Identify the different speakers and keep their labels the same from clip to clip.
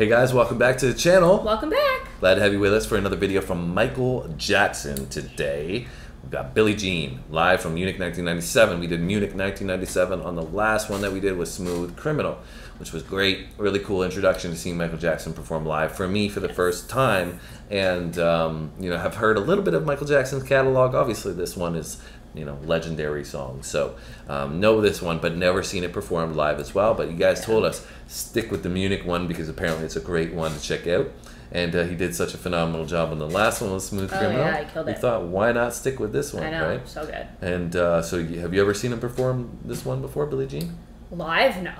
Speaker 1: Hey guys, welcome back to the channel.
Speaker 2: Welcome back.
Speaker 1: Glad to have you with us for another video from Michael Jackson today. We've got Billie Jean live from Munich 1997. We did Munich 1997 on the last one that we did was Smooth Criminal, which was great. Really cool introduction to seeing Michael Jackson perform live for me for the first time. And, um, you know, have heard a little bit of Michael Jackson's catalog. Obviously, this one is you know legendary song so um, know this one but never seen it performed live as well but you guys told us stick with the munich one because apparently it's a great one to check out and uh, he did such a phenomenal job on the last one with smooth Criminal.
Speaker 2: Oh, yeah, he killed
Speaker 1: we
Speaker 2: it.
Speaker 1: thought why not stick with this one
Speaker 2: I know,
Speaker 1: right
Speaker 2: so good.
Speaker 1: and uh, so you, have you ever seen him perform this one before billie jean
Speaker 2: Live? No.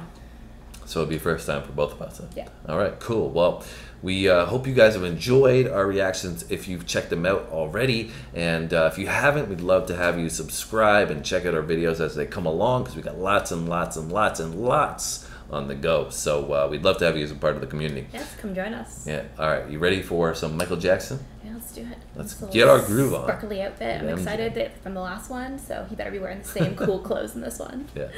Speaker 1: So it'll be first time for both of us.
Speaker 2: Yeah.
Speaker 1: All right, cool. Well, we uh, hope you guys have enjoyed our reactions if you've checked them out already. And uh, if you haven't, we'd love to have you subscribe and check out our videos as they come along because we got lots and lots and lots and lots on the go. So uh, we'd love to have you as a part of the community.
Speaker 2: Yes, come join us.
Speaker 1: Yeah. All right. You ready for some Michael Jackson?
Speaker 2: Yeah, let's do it.
Speaker 1: Let's get our groove on.
Speaker 2: Sparkly outfit. I'm
Speaker 1: Yeah, I'm-
Speaker 2: excited that from the last one, so he better be wearing the same cool clothes in this one.
Speaker 1: Yeah.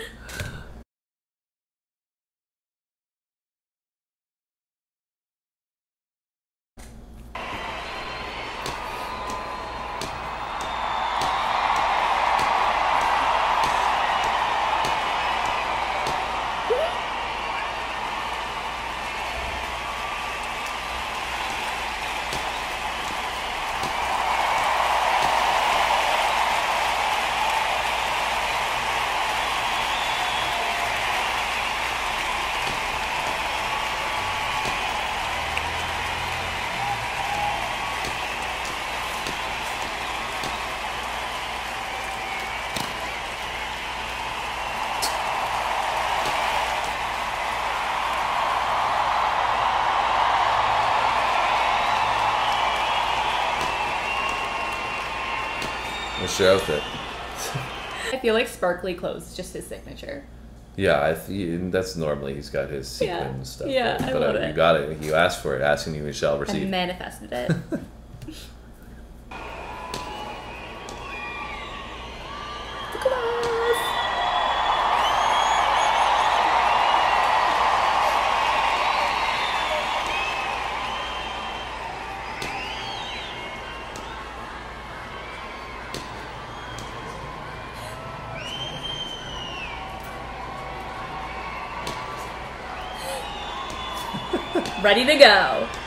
Speaker 1: What's your outfit?
Speaker 2: I feel like sparkly clothes just his signature.
Speaker 1: Yeah, I th- that's normally he's got his sequin
Speaker 2: Yeah.
Speaker 1: stuff.
Speaker 2: Yeah,
Speaker 1: right?
Speaker 2: I
Speaker 1: but
Speaker 2: love
Speaker 1: uh,
Speaker 2: it.
Speaker 1: you got it. You asked for it. Asking you, we shall
Speaker 2: I
Speaker 1: receive.
Speaker 2: manifested it. Look at us. Ready to go.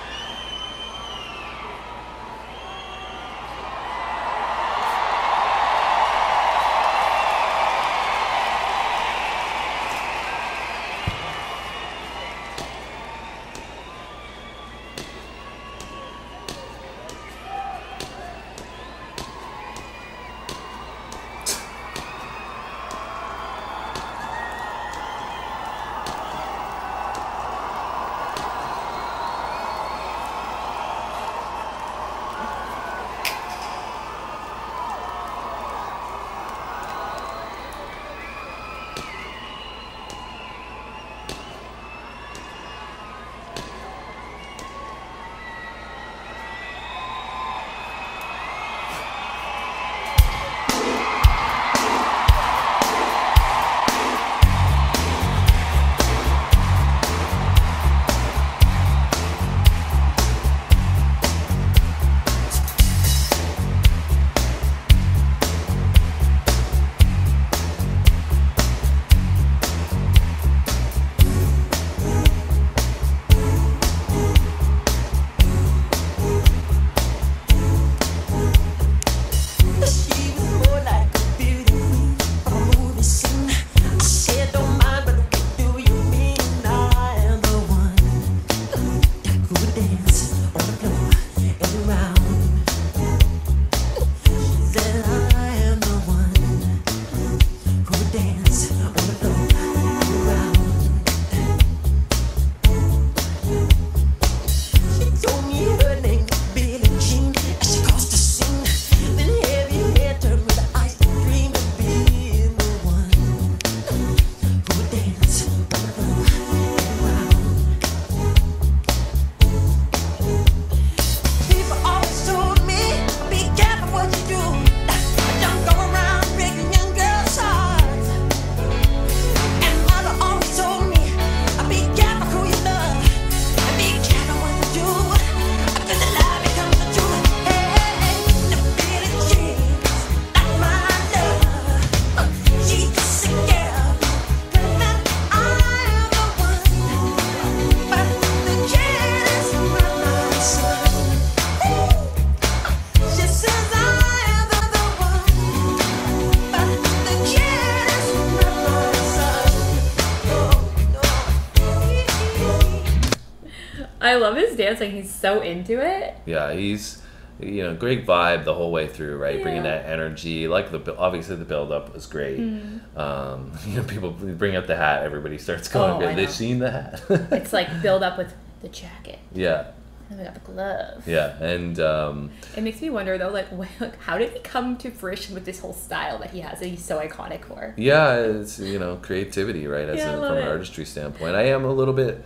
Speaker 2: His dancing. He's so into it.
Speaker 1: Yeah, he's you know great vibe the whole way through, right? Bringing that energy. Like the obviously the build up was great.
Speaker 2: Mm.
Speaker 1: Um, you know, people bring up the hat. Everybody starts going.
Speaker 2: Oh, I
Speaker 1: Have they seen the hat?
Speaker 2: It's like build up with the jacket.
Speaker 1: yeah,
Speaker 2: And we got the glove.
Speaker 1: yeah, and um,
Speaker 2: It makes me wonder though, like, like, how did he come to fruition with this whole style that he has that he's so iconic for?
Speaker 1: yeah, it's you know creativity, right? As
Speaker 2: Yeah, love
Speaker 1: from an artistry standpoint, I am a little bit.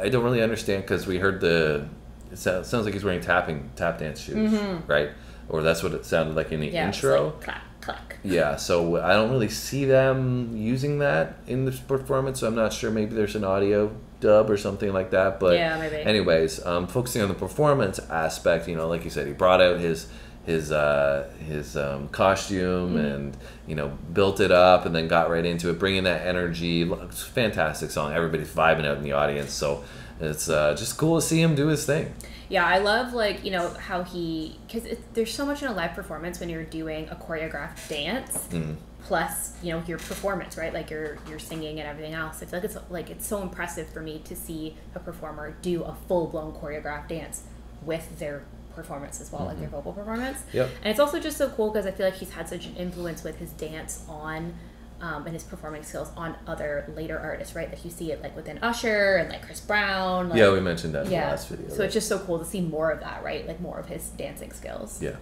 Speaker 1: I don't really understand because we heard the. It sounds, like he's wearing tapping tap dance shoes, right? Or that's what it sounded like in the
Speaker 2: Mm-hmm. Yeah,
Speaker 1: intro.
Speaker 2: like clack clack.
Speaker 1: Yeah, so I don't really see them using that in this performance. So I'm not sure. Maybe there's an audio dub or something like that. But
Speaker 2: Yeah, maybe.
Speaker 1: anyways, um, focusing on the performance aspect, you know, like you said, he brought out his his uh, his um, costume
Speaker 2: Mm-hmm.
Speaker 1: and you know built it up and then got right into it, bringing that energy. It's a fantastic song. Everybody's vibing out in the audience. So it's uh, just cool to see him do his thing.
Speaker 2: Yeah, I love like you know how he because there's so much in a live performance when you're doing a choreographed dance
Speaker 1: Mm-hmm.
Speaker 2: plus you know your performance right like you're you're singing and everything else. I feel like it's like it's so impressive for me to see a performer do a full blown choreographed dance with their performance as well, like their vocal performance.
Speaker 1: Mm-hmm. Yep.
Speaker 2: And it's also just so cool because I feel like he's had such an influence with his dance on. Um, and his performing skills on other later artists, right? Like you see it like within Usher and like Chris Brown. Like,
Speaker 1: Yeah, we mentioned that in the
Speaker 2: yeah.
Speaker 1: last video.
Speaker 2: So it's just so cool to see more of that, right? Like more of his dancing skills.
Speaker 1: yeah.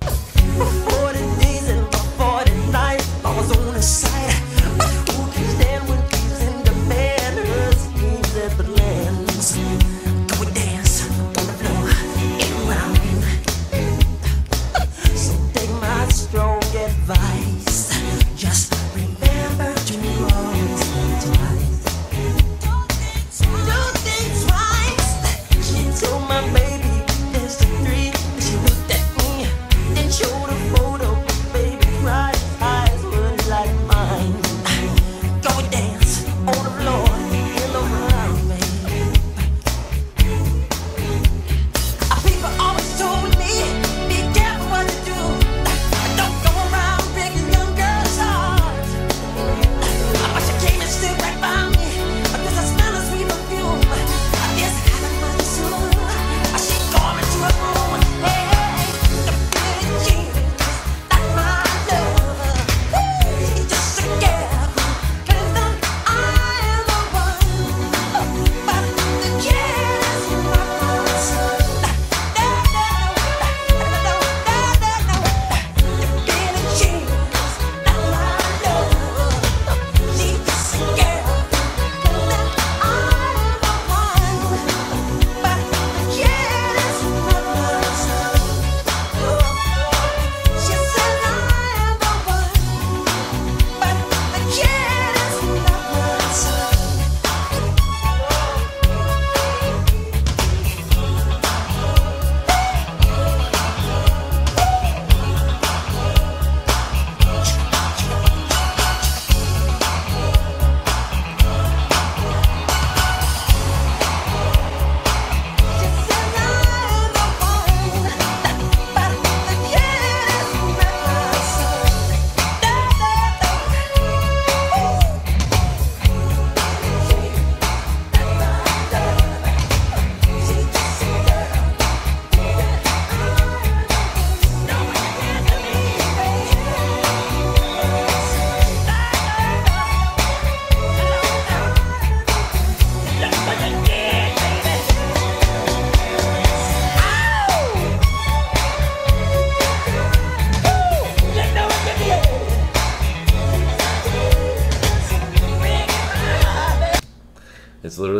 Speaker 3: 40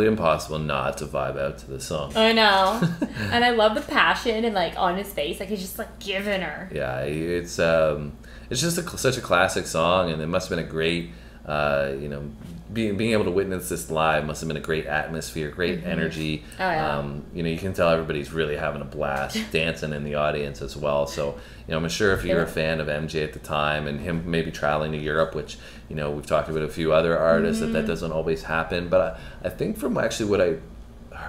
Speaker 1: Impossible not to vibe out to the song.
Speaker 2: I know. and I love the passion and like on his face, like he's just like giving her.
Speaker 1: Yeah, it's um, it's just a, such a classic song, and it must have been a great, uh, you know, being being able to witness this live must have been a great atmosphere, great energy.
Speaker 2: Oh, yeah.
Speaker 1: Um, you know, you can tell everybody's really having a blast dancing in the audience as well. So, you know, I'm sure if you're a fan of MJ at the time and him maybe traveling to Europe, which you know we've talked about a few other artists that that
Speaker 2: Mm-hmm.
Speaker 1: doesn't always happen. But I, I think from actually what I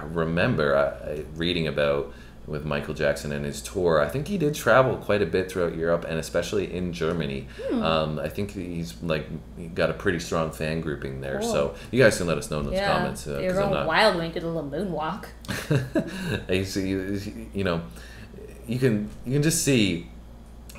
Speaker 1: remember I, I reading about with Michael Jackson and his tour. I think he did travel quite a bit throughout Europe and especially in Germany.
Speaker 2: Hmm.
Speaker 1: Um, I think he's like he got a pretty strong fan grouping there.
Speaker 2: Cool.
Speaker 1: So you guys can let us know in those
Speaker 2: yeah,
Speaker 1: comments. Uh,
Speaker 2: they
Speaker 1: 'cause
Speaker 2: were
Speaker 1: I'm
Speaker 2: all
Speaker 1: not-
Speaker 2: wild when he did a little moonwalk.
Speaker 1: you see, you know, you can you can just see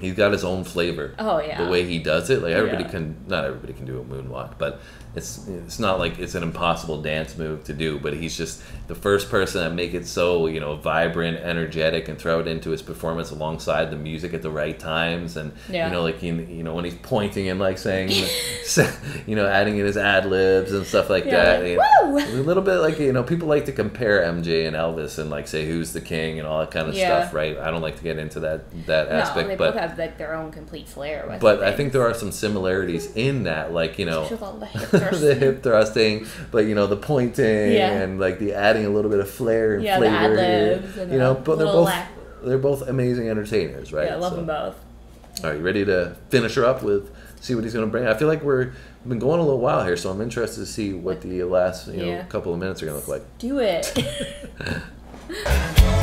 Speaker 1: he's got his own flavor.
Speaker 2: Oh, yeah.
Speaker 1: the way he does it. Like everybody
Speaker 2: Yeah.
Speaker 1: can, not everybody can do a moonwalk, but it's it's not like it's an impossible dance move to do. But he's just the first person that make it so you know vibrant, energetic, and throw it into his performance alongside the music at the right times. And
Speaker 2: Yeah.
Speaker 1: you know, like you, you know when he's pointing and like saying, you know, adding in his ad libs and stuff like
Speaker 2: Yeah,
Speaker 1: that.
Speaker 2: like, "Woo!"
Speaker 1: a little bit like you know people like to compare MJ and Elvis and like say who's the king and all that kind of
Speaker 2: Yeah.
Speaker 1: stuff, right? I don't like to get into that that
Speaker 2: No,
Speaker 1: aspect,
Speaker 2: they
Speaker 1: but
Speaker 2: both have like their own complete flair. With
Speaker 1: but I think there are some similarities in that, like you know
Speaker 2: The hip thrusting.
Speaker 1: but you know the pointing
Speaker 2: Yeah.
Speaker 1: and like the adding a little bit of flair and
Speaker 2: Yeah, the
Speaker 1: flavor here.
Speaker 2: and
Speaker 1: You know, but they're both they're both amazing entertainers, right?
Speaker 2: Yeah, I love
Speaker 1: So-
Speaker 2: them both.
Speaker 1: All right, you ready to finish her up with see what he's going to bring? I feel like we're we've been going a little while here, so I'm interested to see what the last you know
Speaker 2: Yeah.
Speaker 1: couple of minutes are going to look like.
Speaker 2: Do it.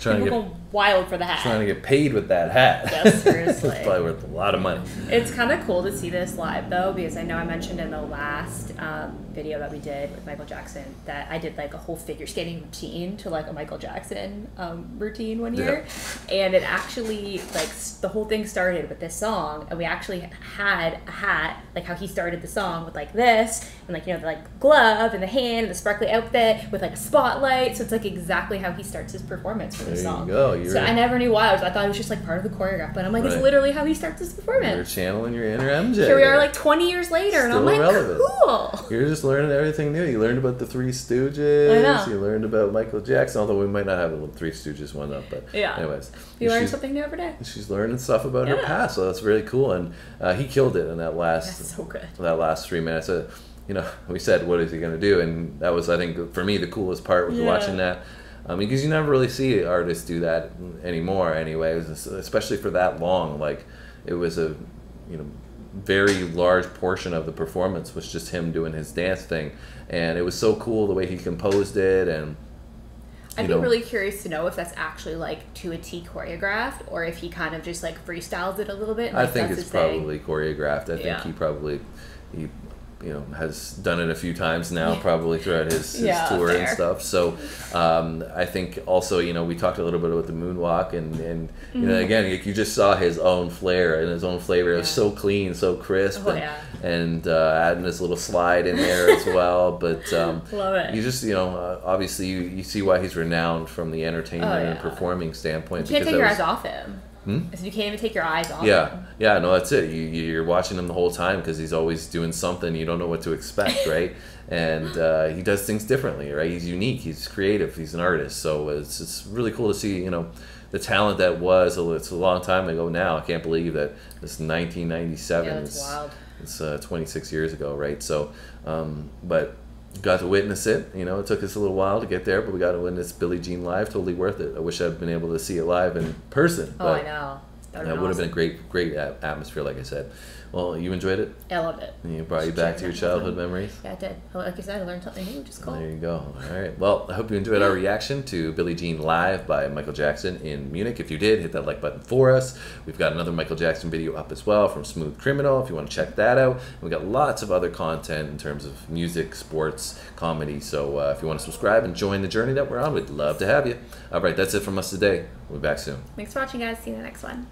Speaker 1: Trying to get
Speaker 2: go wild for the hat.
Speaker 1: trying to get paid with that hat.
Speaker 2: Yes, seriously.
Speaker 1: it's probably worth a lot of money.
Speaker 2: It's kind of cool to see this live though, because I know I mentioned in the last um, video that we did with Michael Jackson that I did like a whole figure skating routine to like a Michael Jackson um, routine one year, and it actually like the whole thing started with this song, and we actually had a hat like how he started the song with like this and like you know the like glove and the hand and the sparkly outfit with like a spotlight, so it's like exactly how he starts his performance for the
Speaker 1: There you
Speaker 2: song.
Speaker 1: go, you're-
Speaker 2: so I never knew why. I, was, I thought it was just like part of the choreograph, but I'm like
Speaker 1: Right.
Speaker 2: it's literally how he starts his
Speaker 1: You're
Speaker 2: performance.
Speaker 1: channeling your inner MJ.
Speaker 2: Here we are, like 20 years later, and I'm
Speaker 1: Still
Speaker 2: like,
Speaker 1: relevant.
Speaker 2: cool.
Speaker 1: You're just learning everything new. You learned about the Three Stooges.
Speaker 2: I know.
Speaker 1: You learned about Michael Jackson, although we might not have a little Three Stooges one up. But
Speaker 2: Yeah.
Speaker 1: anyways,
Speaker 2: You learn something new every day.
Speaker 1: she's learning stuff about her past, so that's really cool. And uh, he killed it in that last
Speaker 2: That's so good.
Speaker 1: that last three minutes. Uh, you know, we said, what is he going to do? And that was, I think, for me, the coolest part was
Speaker 2: Yeah.
Speaker 1: watching that. Um, because you never really see artists do that anymore, anyway, especially for that long. Like, it was a, you know, very large portion of the performance was just him doing his dance thing. And it was so cool the way he composed it. And,
Speaker 2: I'd be
Speaker 1: know,
Speaker 2: really curious to know if that's actually like to a T choreographed or if he kind of just like freestyles it a little bit. and,
Speaker 1: I think it's
Speaker 2: his thing.
Speaker 1: probably choreographed. I think he probably he you know has done it a few times now, probably throughout his, his
Speaker 2: Yeah,
Speaker 1: tour and stuff. So um, I think also you know we talked a little bit about the moonwalk and and you know again like, you just saw his own flair and his own flavor. It was
Speaker 2: Mm-hmm.
Speaker 1: So clean, so crisp,
Speaker 2: Oh,
Speaker 1: and,
Speaker 2: yeah.
Speaker 1: and uh, adding this little slide in there as well. But um,
Speaker 2: Love it.
Speaker 1: you just you know uh, obviously you, you see why he's renowned from the entertainment
Speaker 2: Oh,
Speaker 1: and performing standpoint.
Speaker 2: You can't take your eyes off him.
Speaker 1: Hmm?
Speaker 2: Said you can't even take your eyes off
Speaker 1: yeah,
Speaker 2: him.
Speaker 1: yeah, no, that's it. You, you- you're watching him the whole time because he's always doing something. You don't know what to expect, right? And uh, he does things differently, right? He's unique. He's creative. He's an artist. So it's it's really cool to see, you know, the talent that was. It's a long time ago now. I can't believe that this 1997.
Speaker 2: Yeah, that's
Speaker 1: It's-
Speaker 2: wild.
Speaker 1: It's uh, 26 years ago, right? So, um, but got to witness it. You know, it took us a little while to get there, but we got to witness Billie Jean live. Totally worth it. I wish I'd been able to see it live in person.
Speaker 2: Oh,
Speaker 1: but
Speaker 2: I know. That
Speaker 1: that would have been a great, great atmosphere, like I said. Well, you enjoyed it,
Speaker 2: I loved it.
Speaker 1: and you brought you back to your childhood memories.
Speaker 2: Yeah, I did. Like you said, I learned something new, which is cool.
Speaker 1: There you go. All right. Well, I hope you enjoyed our reaction to Billie Jean Live by Michael Jackson in Munich. If you did, hit that like button for us. We've got another Michael Jackson video up as well from Smooth Criminal if you want to check that out. We've got lots of other content in terms of music, sports, comedy. So uh, if you want to subscribe and join the journey that we're on, we'd love to have you. All right. That's it from us today. We'll be back soon.
Speaker 2: Thanks for watching, guys. See you in the next one.